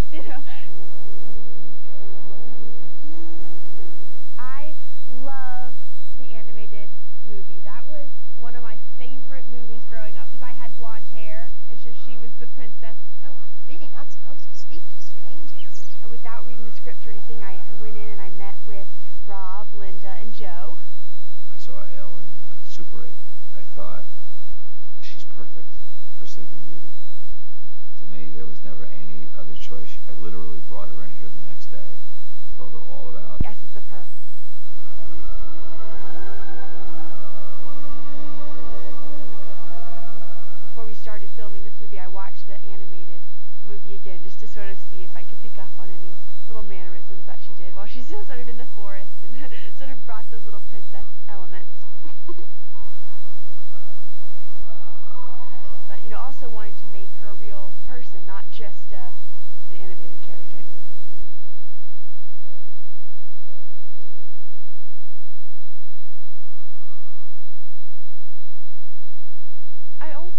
best, you know. I love the animated movie. That was one of my favorite movies growing up because I had blonde hair and so she was the princess. No, I'm really not supposed to speak to strangers. Without reading the script or anything, I, I went in and I met with Rob, Linda, and Joe. I saw Elle in uh, Super 8. I thought, she's perfect for Sleeping Beauty. To me, there was never any choice. I literally brought her in here the next day, told her all about The essence of her. Before we started filming this movie, I watched the animated movie again just to sort of see if I could pick up on any little mannerisms that she did while she's sort of in the forest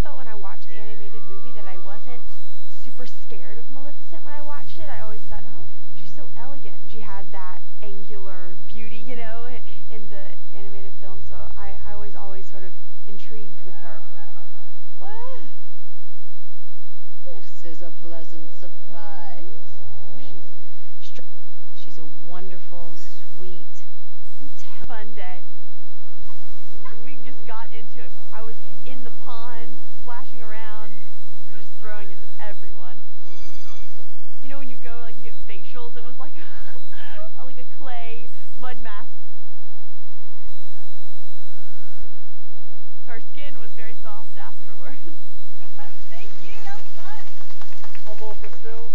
always felt when I watched the animated movie that I wasn't super scared of Maleficent when I watched it. I always thought, oh, she's so elegant. She had that angular beauty, you know, in the animated film. So I, I was always sort of intrigued with her. Well, this is a pleasant surprise. She's str- She's a wonderful, sweet, intelligent. fun day. Get facials, it was like like a clay mud mask. So our skin was very soft afterwards. Thank you. That was fun. One more for still.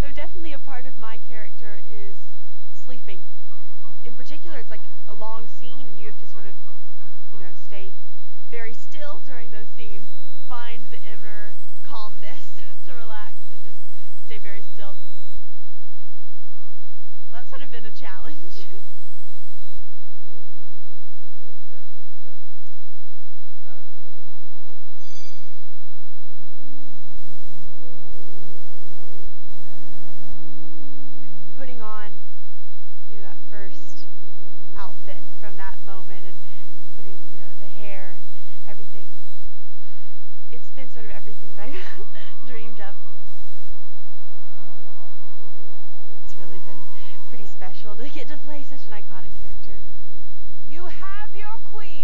So definitely a part of my character is sleeping. In particular, it's like a long scene, and you have to sort of, you know, stay very still during those scenes. Find the inner calmness special to get to play such an iconic character. You have your queen.